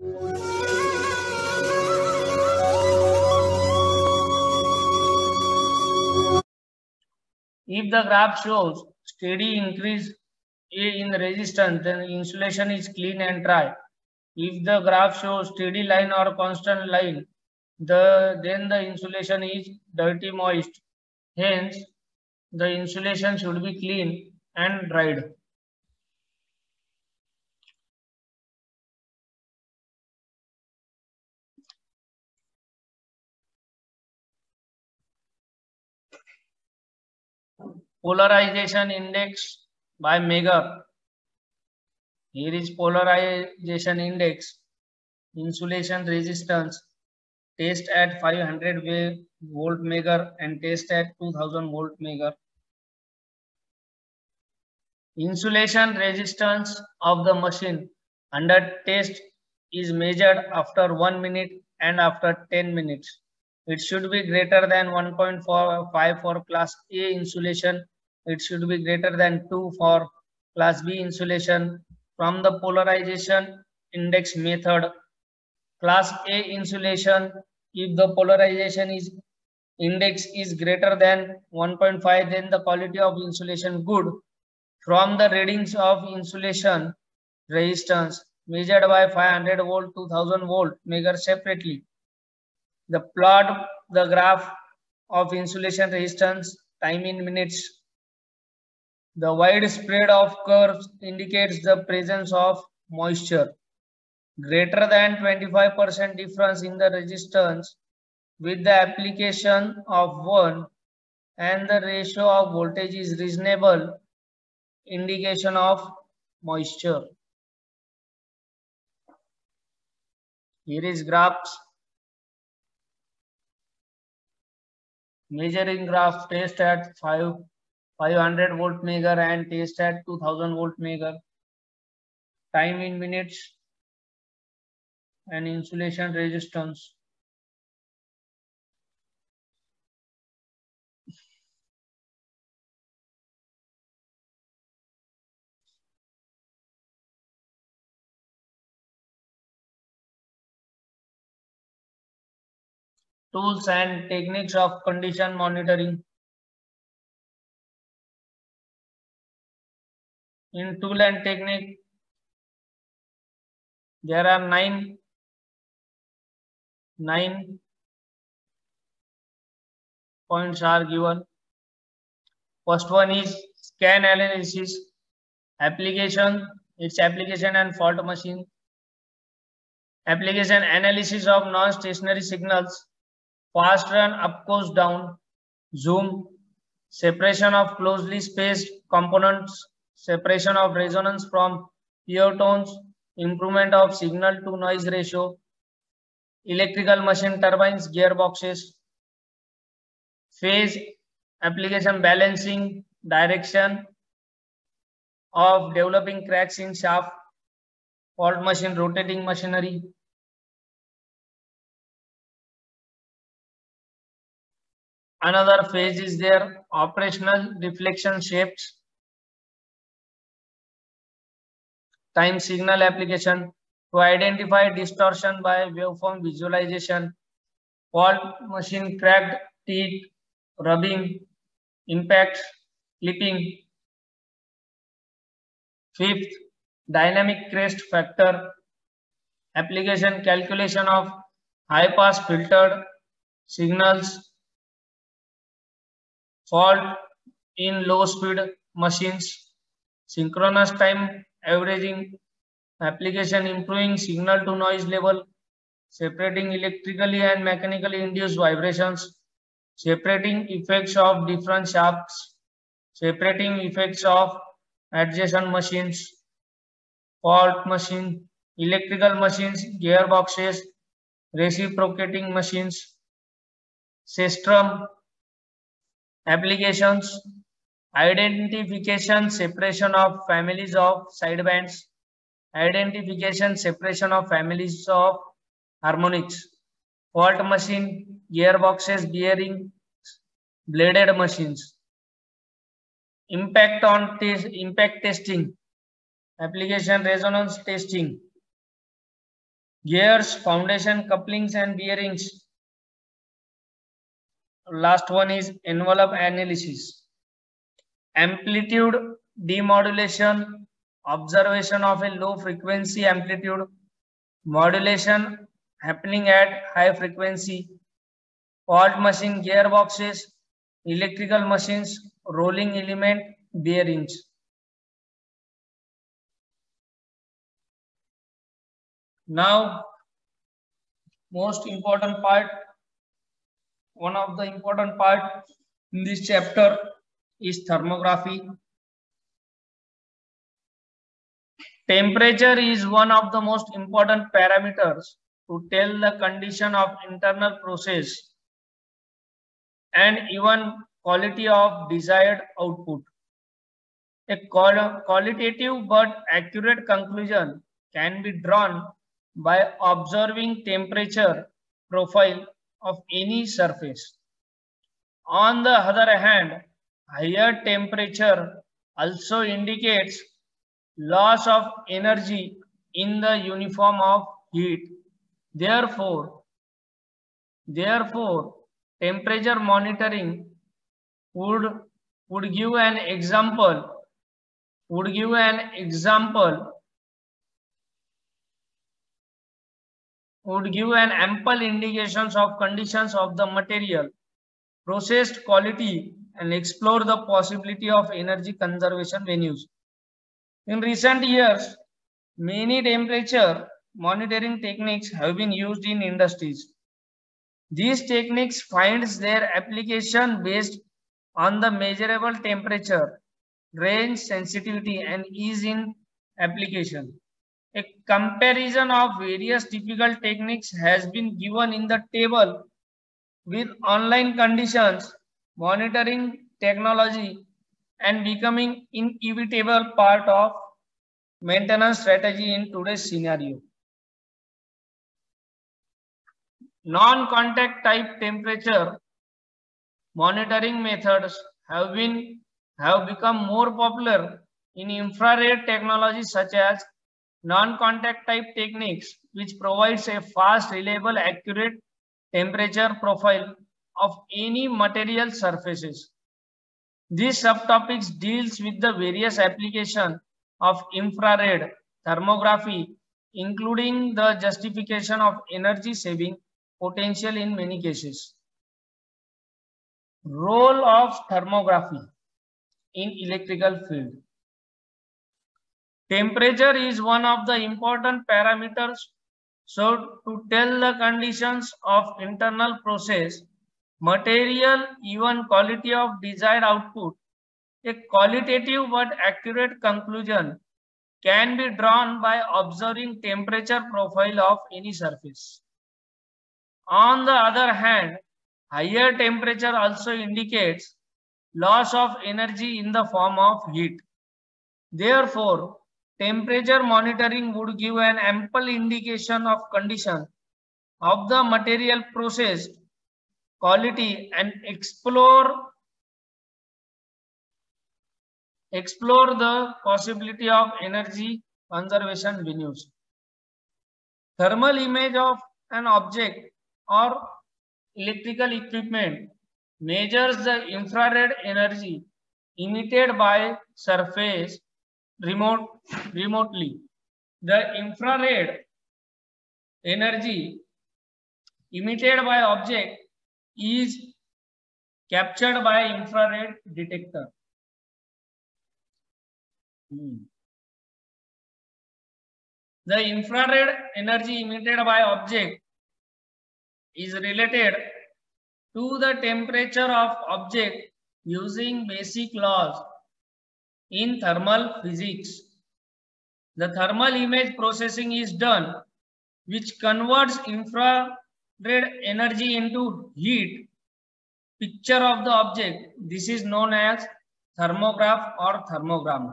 If the graph shows steady increase in resistance, then insulation is clean and dry. If the graph shows steady line or constant line, the then the insulation is dirty moist. Hence, the insulation should be clean and dried. Polarization index by Megger. Here is polarization index. Insulation resistance. Test at 500 volt Megger and test at 2000 volt Megger. Insulation resistance of the machine under test is measured after 1 minute and after 10 minutes. It should be greater than 1.45 for class A insulation. It should be greater than 2 for class B insulation. From the polarization index method, class A insulation, if the polarization is index is greater than 1.5, then the quality of insulation good. From the readings of insulation resistance measured by 500 volt, 2000 volt, measure separately the plot the graph of insulation resistance time in minutes. The wide spread of curves indicates the presence of moisture. Greater than 25% difference in the resistance with the application of 1 and the ratio of voltage is reasonable indication of moisture. Here is graphs measuring graph test at 5 500 volt Megger and test at 2000 volt Megger time in minutes and insulation resistance tools and techniques of condition monitoring. In tool and technique, there are nine, nine points are given. First one is scan analysis, application, its application and fault machine, application analysis of non-stationary signals, fast run up coast down, zoom, separation of closely spaced components, separation of resonance from pure tones, improvement of signal to noise ratio, electrical machine turbines, gearboxes, phase application balancing, direction of developing cracks in shaft, fault machine, rotating machinery, Another phase is there, operational deflection shapes, time signal application to identify distortion by waveform visualization, fault machine cracked teeth, rubbing, impact, clipping. Fifth, dynamic crest factor, application calculation of high pass filtered signals fault in low speed machines, synchronous time averaging, application improving signal to noise level, separating electrically and mechanically induced vibrations, separating effects of different shafts, separating effects of adjacent machines, fault machine, electrical machines, gearboxes, reciprocating machines, cepstrum applications, identification, separation of families of sidebands, identification, separation of families of harmonics, fault machine, gearboxes, bearing, bladed machines. Impact on test, impact testing, application resonance testing, gears, foundation, couplings and bearings. Last one is envelope analysis. Amplitude demodulation, observation of a low frequency amplitude, modulation happening at high frequency, fault machine gearboxes, electrical machines, rolling element, bearings. Now, most important part, one of the important part in this chapter is thermography. Temperature is one of the most important parameters to tell the condition of internal process and even quality of desired output. A qualitative but accurate conclusion can be drawn by observing temperature profile of any surface. On the other hand, higher temperature also indicates loss of energy in the uniform of heat. Therefore, therefore, temperature monitoring would, would give an example would give an example would give an ample indications of conditions of the material, processed quality, and explore the possibility of energy conservation venues. In recent years, many temperature monitoring techniques have been used in industries. These techniques finds their application based on the measurable temperature, range, sensitivity, and ease in application. A comparison of various typical techniques has been given in the table with online conditions, monitoring technology, and becoming inevitable part of maintenance strategy in today's scenario. Non-contact type temperature monitoring methods have been have become more popular in infrared technology such as non-contact type techniques which provides a fast, reliable, accurate temperature profile of any material surfaces. This subtopics deals with the various application of infrared thermography, including the justification of energy saving potential in many cases. Role of thermography in electrical field. Temperature is one of the important parameters. So to tell the conditions of internal process, material, even quality of desired output, a qualitative but accurate conclusion can be drawn by observing temperature profile of any surface. On the other hand, higher temperature also indicates loss of energy in the form of heat. Therefore, temperature monitoring would give an ample indication of condition of the material processed quality and explore explore the possibility of energy conservation venues. Thermal image of an object or electrical equipment measures the infrared energy emitted by surface remote remotely. The infrared energy emitted by object is captured by infrared detector. Hmm. The infrared energy emitted by object is related to the temperature of object using basic laws in thermal physics. The thermal image processing is done, which converts infrared energy into heat picture of the object. This is known as thermograph or thermogram.